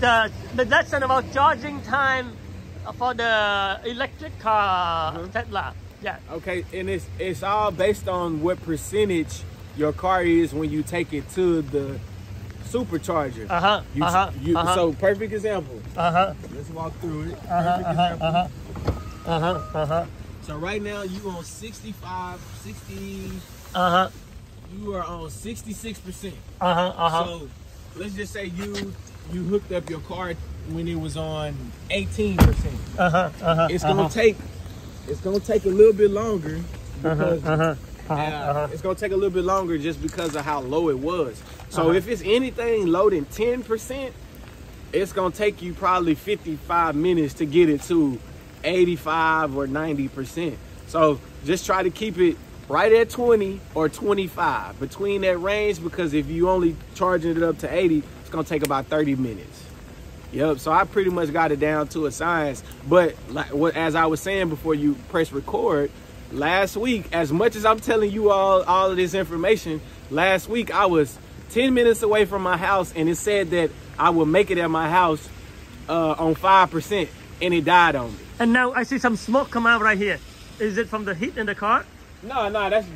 the the lesson about charging time for the electric car Uh-huh. Tesla. Yeah. Okay, and it's it's all based on what percentage your car is when you take it to the supercharger. Uh huh. You, Uh huh. you, uh huh. So perfect example. uh huh. Let's walk through it. Uh-huh, Perfect example. Uh huh. Uh huh. So right now you on 65, 60, Uh huh. you are on 66%. Uh huh. Uh huh. So let's just say you you hooked up your car when it was on 18%. Uh huh. Uh huh. It's gonna take it's gonna take a little bit longer because Uh huh. uh-huh, it's gonna take a little bit longer just because of how low it was. So Uh-huh. if it's anything loading 10%, it's gonna take you probably 55 minutes to get it to 85 or 90%. So just try to keep it right at 20 or 25 between that range because if you only charging it up to 80, it's gonna take about 30 minutes. Yep. So I pretty much got it down to a science. But like what as I was saying before you press record, last week, as much as I'm telling you all all of this information, last week I was 10 minutes away from my house and it said that I would make it at my house uh, on five percent and it died on me. And now I see some smoke come out right here. Is it from the heat in the car? No, no, that's